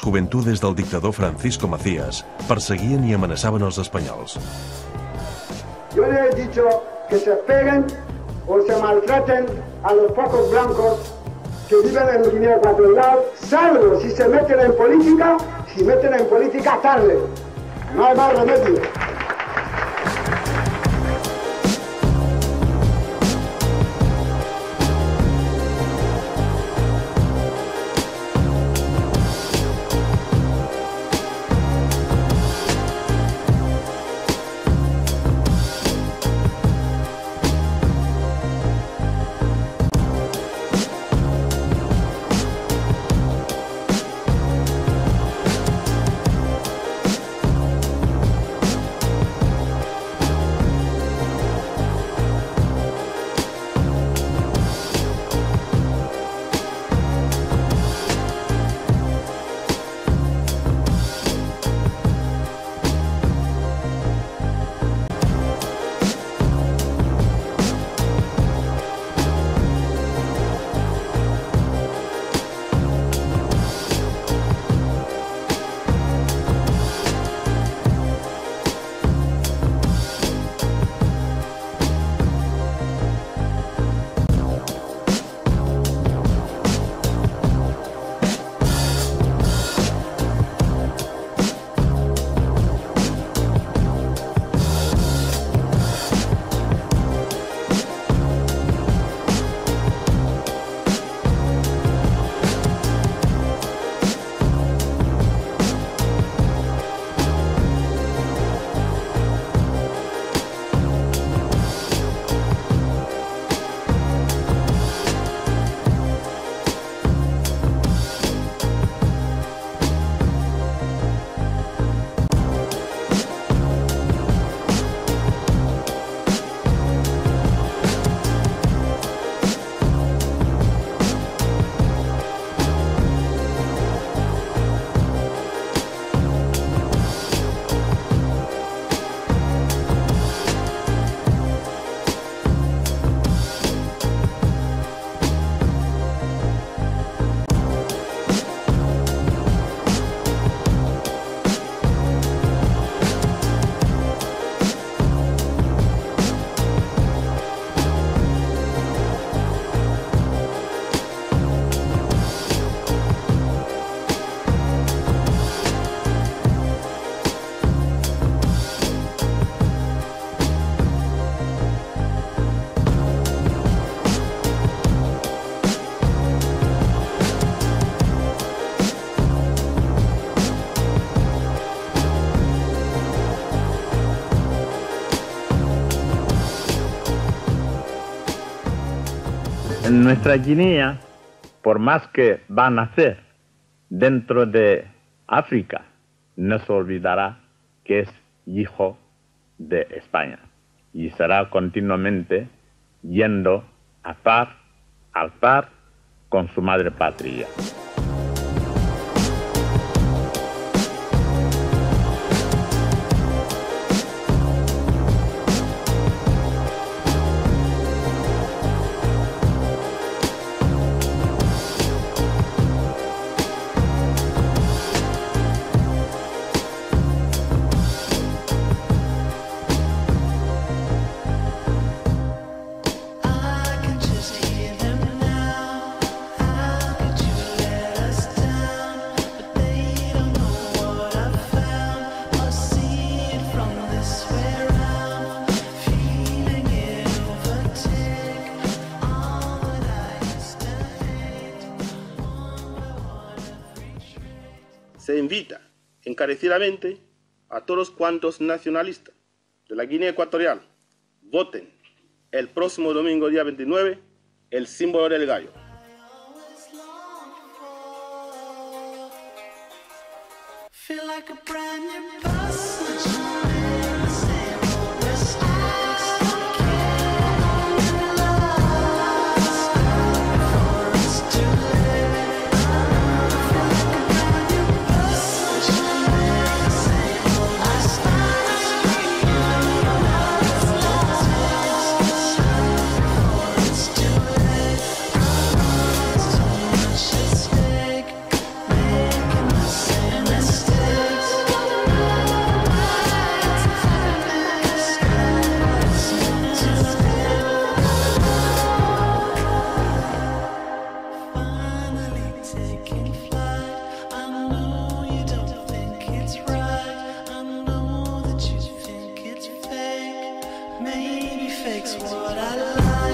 joventudes del dictador Francisco Macías perseguien i amenaçaven els espanyols. Yo les he dicho que se peguen o se maltraten a los pocos blancos que viven en Guinea Ecuatorial, salvo si se meten en política, si meten en política tarde. No hay más remedio. Nuestra Guinea, por más que va a nacer dentro de África, no se olvidará que es hijo de España y será continuamente yendo a par, al par con su madre patria. Invita encarecidamente a todos cuantos nacionalistas de la Guinea Ecuatorial voten el próximo domingo día 29 el símbolo del gallo. fix what I like.